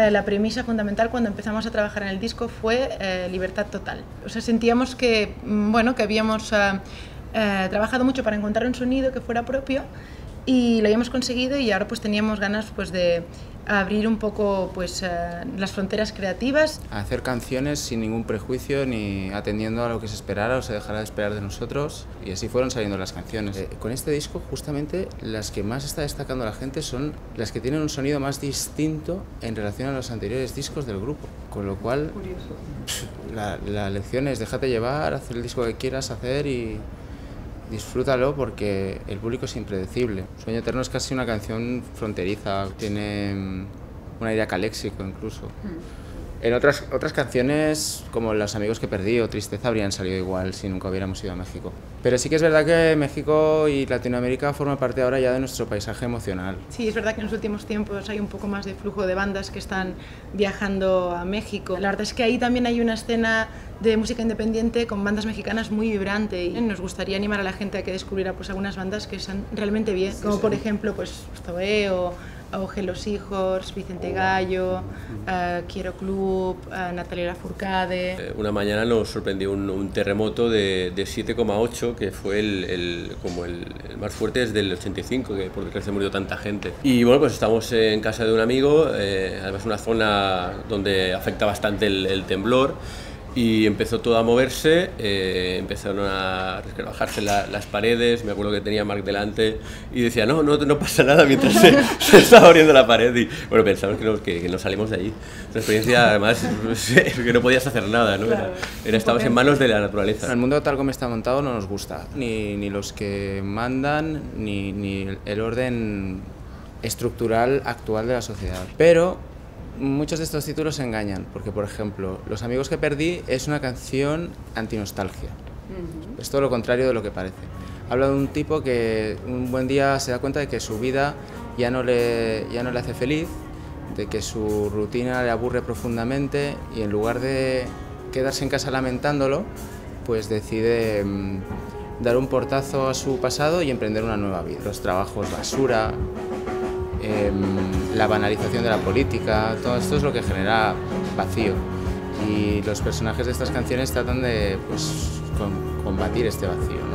eh, la premisa fundamental cuando empezamos a trabajar en el disco fue eh, libertad total. O sea, sentíamos que, mm, bueno, que habíamos eh, trabajado mucho para encontrar un sonido que fuera propio y lo habíamos conseguido y ahora pues teníamos ganas pues de abrir un poco pues eh, las fronteras creativas. Hacer canciones sin ningún prejuicio ni atendiendo a lo que se esperara o se dejara de esperar de nosotros y así fueron saliendo las canciones. Eh, con este disco justamente las que más está destacando la gente son las que tienen un sonido más distinto en relación a los anteriores discos del grupo, con lo cual la, la lección es déjate llevar, hacer el disco que quieras hacer y disfrútalo porque el público es impredecible. Sueño Eterno es casi una canción fronteriza, tiene mm, un aire caléxico incluso. Mm. En otras, otras canciones, como Los amigos que perdí o Tristeza, habrían salido igual si nunca hubiéramos ido a México. Pero sí que es verdad que México y Latinoamérica forman parte ahora ya de nuestro paisaje emocional. Sí, es verdad que en los últimos tiempos hay un poco más de flujo de bandas que están viajando a México. La verdad es que ahí también hay una escena de música independiente con bandas mexicanas muy vibrante y nos gustaría animar a la gente a que descubriera pues algunas bandas que están realmente bien, como por ejemplo pues Zoé o Auge Los Hijos, Vicente Gallo, uh, Quiero Club, uh, Natalia Lafourcade. Eh, una mañana nos sorprendió un, un terremoto de, de 7,8 que fue el, el como el, el, más fuerte desde el 85, que por desgracia murió tanta gente. Y bueno, pues estamos en casa de un amigo, eh, además una zona donde afecta bastante el, el temblor y empezó todo a moverse, eh, empezaron a bajarse la, las paredes, me acuerdo que tenía Mark delante y decía, no, no, no pasa nada mientras se, se estaba abriendo la pared y bueno, pensamos que no, que, que no salimos de allí. Una experiencia además que no podías hacer nada, ¿no? Era, era estabas en manos de la naturaleza. El mundo tal como está montado no nos gusta, ni, ni los que mandan, ni, ni el orden estructural actual de la sociedad. Pero muchos de estos títulos engañan, porque por ejemplo, Los amigos que perdí es una canción antinostalgia. Uh -huh. Es todo lo contrario de lo que parece. Habla de un tipo que un buen día se da cuenta de que su vida ya no le, ya no le hace feliz, de que su rutina le aburre profundamente y en lugar de quedarse en casa lamentándolo, pues decide mmm, dar un portazo a su pasado y emprender una nueva vida. Los trabajos basura, eh, la banalización de la política, todo esto es lo que genera vacío. Y los personajes de estas canciones tratan de pues, con, combatir este vacío.